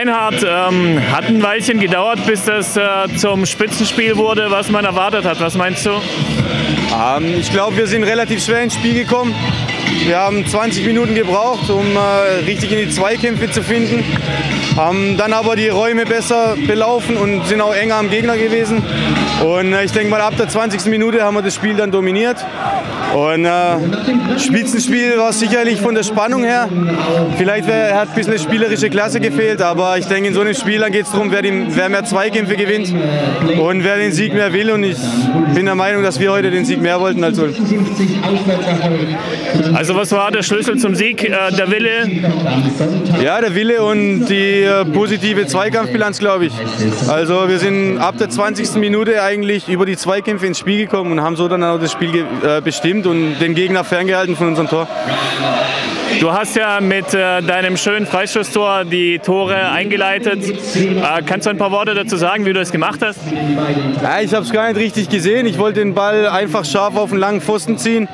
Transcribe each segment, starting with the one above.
Reinhard, ähm, hat ein Weilchen gedauert, bis das äh, zum Spitzenspiel wurde, was man erwartet hat. Was meinst du? Ähm, ich glaube, wir sind relativ schwer ins Spiel gekommen. Wir haben 20 Minuten gebraucht, um äh, richtig in die Zweikämpfe zu finden. Haben dann aber die Räume besser belaufen und sind auch enger am Gegner gewesen. Und äh, ich denke mal, ab der 20. Minute haben wir das Spiel dann dominiert. Und äh, Spitzenspiel war sicherlich von der Spannung her. Vielleicht wär, hat ein bisschen eine spielerische Klasse gefehlt, aber ich denke, in so einem Spiel geht es darum, wer, die, wer mehr Zweikämpfe gewinnt und wer den Sieg mehr will. Und ich bin der Meinung, dass wir heute den Sieg mehr wollten als Ulm. Also was war der Schlüssel zum Sieg? Äh, der Wille? Ja, der Wille und die äh, positive Zweikampfbilanz, glaube ich. Also wir sind ab der 20. Minute eigentlich über die Zweikämpfe ins Spiel gekommen und haben so dann auch das Spiel äh, bestimmt und den Gegner ferngehalten von unserem Tor. Du hast ja mit äh, deinem schönen Freistoßtor die Tore eingeleitet. Äh, kannst du ein paar Worte dazu sagen, wie du das gemacht hast? Ja, ich habe es gar nicht richtig gesehen. Ich wollte den Ball einfach scharf auf einen langen Pfosten ziehen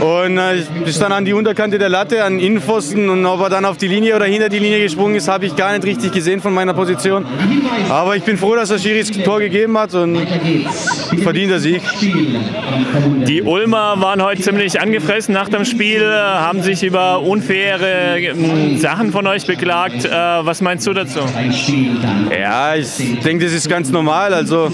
und äh, ich stand an die Unterkante der Latte, an den Innenpfosten und ob er dann auf die Linie oder hinter die Linie gesprungen ist, habe ich gar nicht richtig gesehen von meiner Position. Aber ich bin froh, dass der Schiri das Tor gegeben hat und verdient der Sieg. Die Ulmer waren heute ziemlich angefressen nach dem Spiel, haben sich über unfaire ähm, Sachen von euch beklagt. Äh, was meinst du dazu? Ja, ich denke, das ist ganz normal. Also,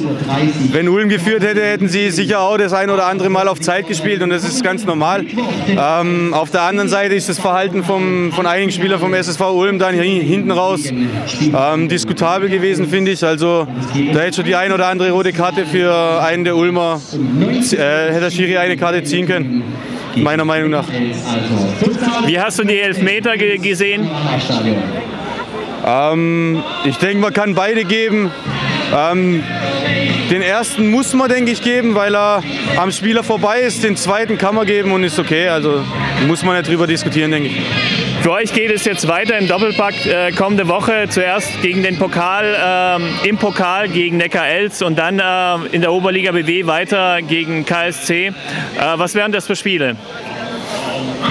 wenn Ulm geführt hätte, hätten sie sicher auch das ein oder andere Mal auf Zeit gespielt und das ist ganz normal. Ähm, auf der anderen Seite ist das Verhalten vom, von einigen Spielern vom SSV Ulm dann hinten raus ähm, diskutabel gewesen, finde ich. Also, da hätte schon die ein oder andere rote Karte für einen der Ulmer, äh, hätte Schiri eine Karte ziehen können meiner Meinung nach. Wie hast du die Elfmeter gesehen? Ähm, ich denke, man kann beide geben. Ähm, den ersten muss man, denke ich, geben, weil er am Spieler vorbei ist. Den zweiten kann man geben und ist okay. Also muss man nicht drüber diskutieren, denke ich. Für euch geht es jetzt weiter im Doppelpack äh, kommende Woche. Zuerst gegen den Pokal, äh, im Pokal gegen Neckar-Elz und dann äh, in der Oberliga BW weiter gegen KSC. Äh, was wären das für Spiele?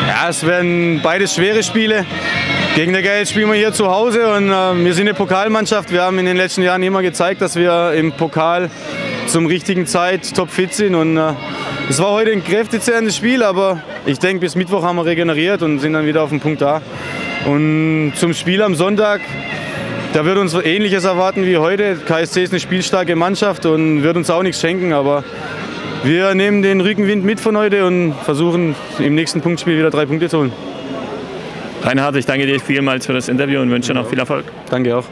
Ja, es werden beides schwere Spiele. Gegen Neckar-Elz spielen wir hier zu Hause und äh, wir sind eine Pokalmannschaft. Wir haben in den letzten Jahren immer gezeigt, dass wir im Pokal zum richtigen Zeit topfit sind und äh, es war heute ein kräftezehrendes Spiel, aber ich denke, bis Mittwoch haben wir regeneriert und sind dann wieder auf dem Punkt da. Und zum Spiel am Sonntag, da wird uns Ähnliches erwarten wie heute. KSC ist eine spielstarke Mannschaft und wird uns auch nichts schenken, aber wir nehmen den Rückenwind mit von heute und versuchen im nächsten Punktspiel wieder drei Punkte zu holen. Reinhard, ich danke dir vielmals für das Interview und wünsche noch viel Erfolg. Danke auch.